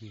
Hmm.